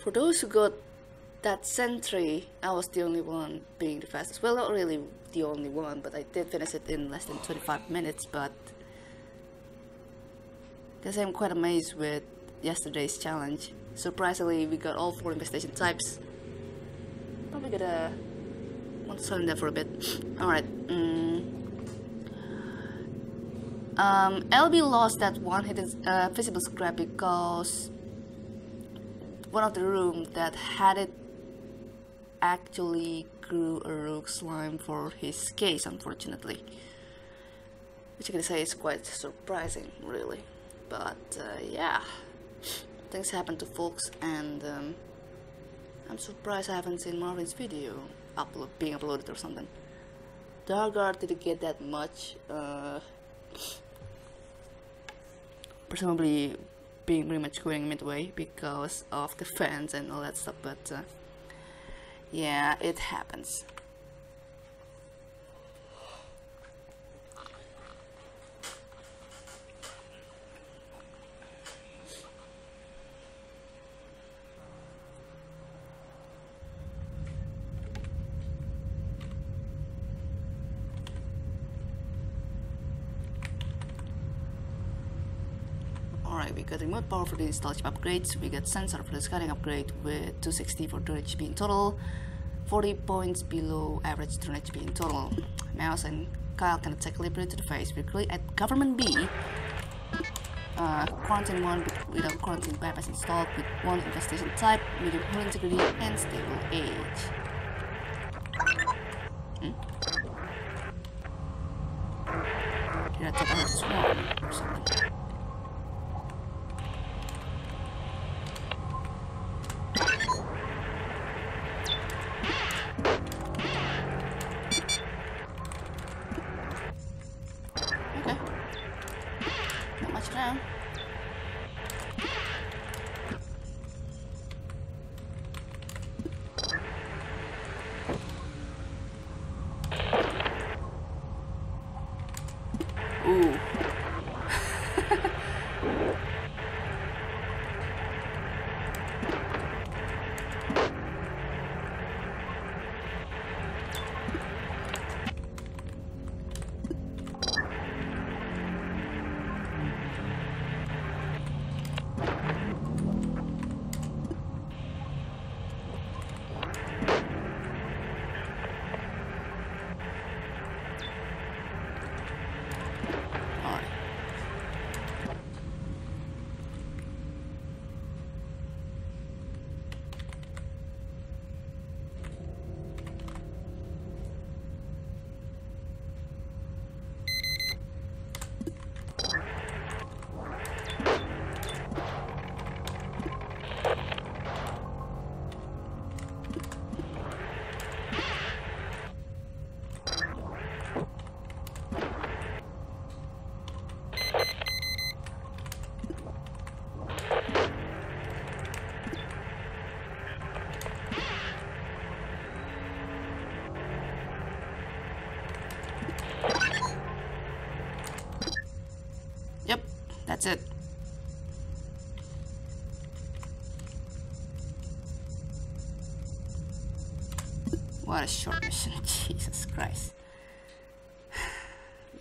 For those who got that sentry, I was the only one being the fastest. Well, not really the only one, but I did finish it in less than 25 minutes, but... Because I'm quite amazed with yesterday's challenge. Surprisingly, we got all four infestation types. Probably gonna want to sit in there for a bit. Alright. Mm. Um, LB lost that one hidden uh, visible scrap because one of the rooms that had it actually grew a rogue slime for his case, unfortunately. Which I can say is quite surprising, really. But uh, yeah, things happen to folks, and um, I'm surprised I haven't seen Marvin's video upload being uploaded or something. Dargaard didn't get that much. Uh, presumably being pretty much going midway because of the fans and all that stuff but uh, yeah it happens We got remote power for the install chip upgrades, we got sensor for the scanning upgrade with 260 for 2 HP in total, 40 points below average 2 HP in total. Mouse and Kyle can attack Liberty to the face. We're currently at Government B. Uh, quarantine 1 without quarantine bypass installed with 1 infestation type, medium hull integrity, and stable age. Hmm? Did I take Not much now. Ooh. Alright. Yep, that's it. What a short mission, Jesus Christ.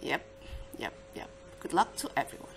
Yep, yep, yep. Good luck to everyone.